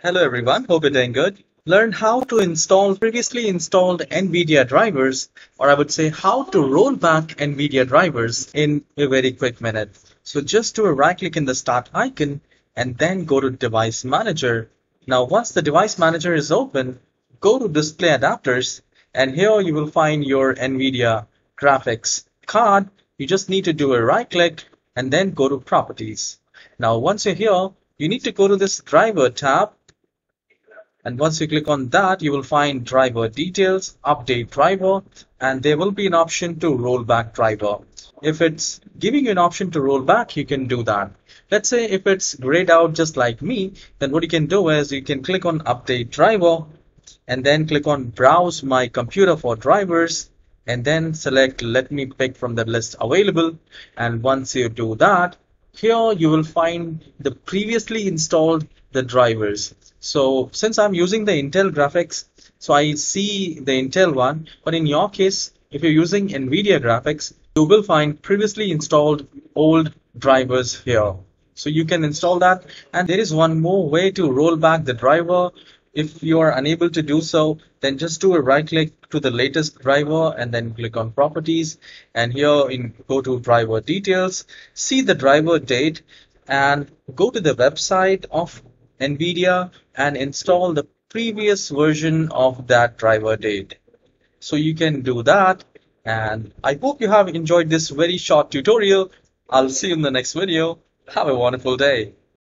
Hello everyone, hope you're doing good. Learn how to install previously installed NVIDIA drivers, or I would say how to roll back NVIDIA drivers in a very quick minute. So just do a right click in the start icon and then go to device manager. Now once the device manager is open, go to display adapters and here you will find your NVIDIA graphics card. You just need to do a right click and then go to properties. Now once you're here, you need to go to this driver tab and once you click on that you will find driver details update driver and there will be an option to roll back driver. If it's giving you an option to roll back you can do that. Let's say if it's grayed out just like me then what you can do is you can click on update driver and then click on browse my computer for drivers and then select let me pick from the list available. And once you do that here you will find the previously installed the drivers. So since I'm using the Intel graphics so I see the Intel one but in your case if you're using NVIDIA graphics you will find previously installed old drivers here. So you can install that. And there is one more way to roll back the driver if you are unable to do so, then just do a right click to the latest driver and then click on properties. And here in go to driver details, see the driver date and go to the website of NVIDIA and install the previous version of that driver date. So you can do that. And I hope you have enjoyed this very short tutorial. I'll see you in the next video. Have a wonderful day.